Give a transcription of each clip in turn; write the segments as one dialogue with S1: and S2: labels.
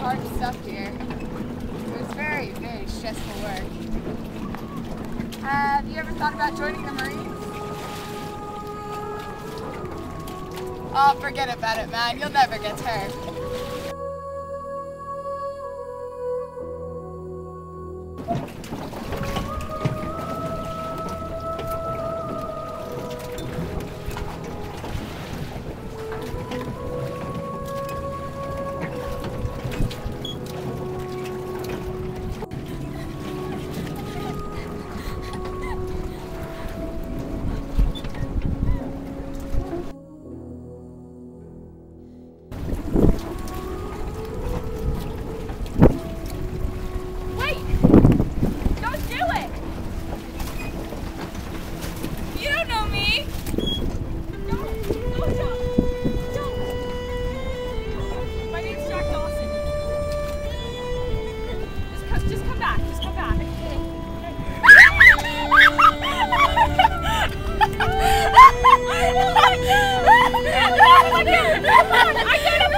S1: hard stuff here. It was very, very stressful work. Have you ever thought about joining the Marines? Oh, forget about it, man. You'll never get hurt.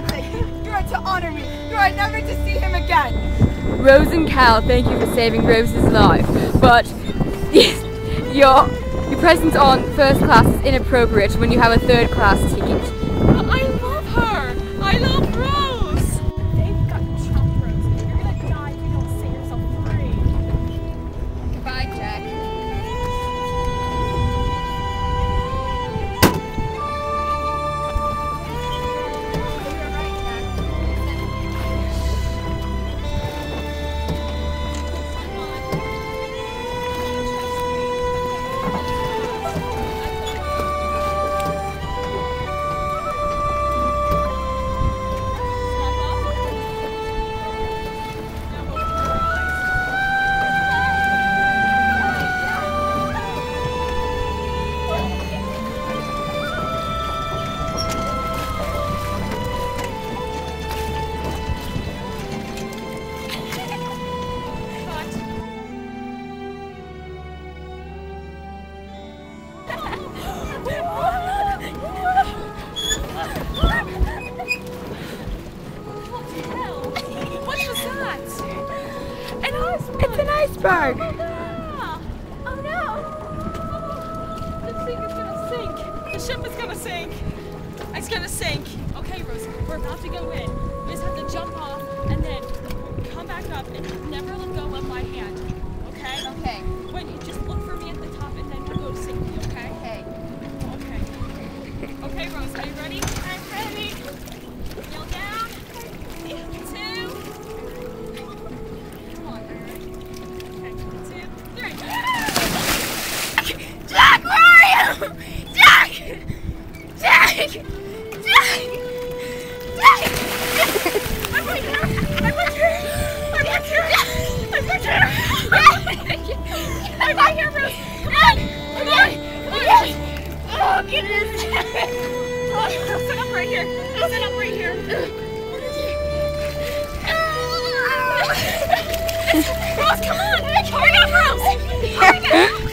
S1: fiance. You are to honor me. You are never to see him again.
S2: Rose and Cal, thank you for saving Rose's life. But your your presence on first class is inappropriate when you have a third class ticket. Iceberg.
S3: Oh, oh no. The thing is gonna sink. The ship is gonna sink. It's gonna sink. Okay, Rose, we're about to go in. We just have to jump off and then come back up and never let go of my hand. Okay?
S1: Okay.
S3: When you just look right here. Sit up right here. Rose, come on. Hurry up, Rose. Hurry up.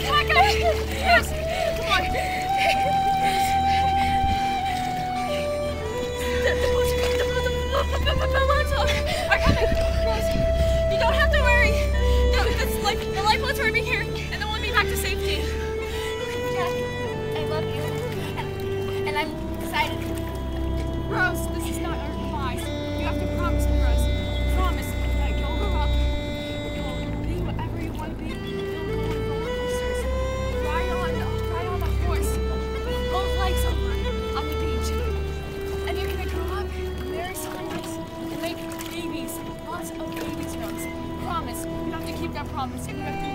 S3: promising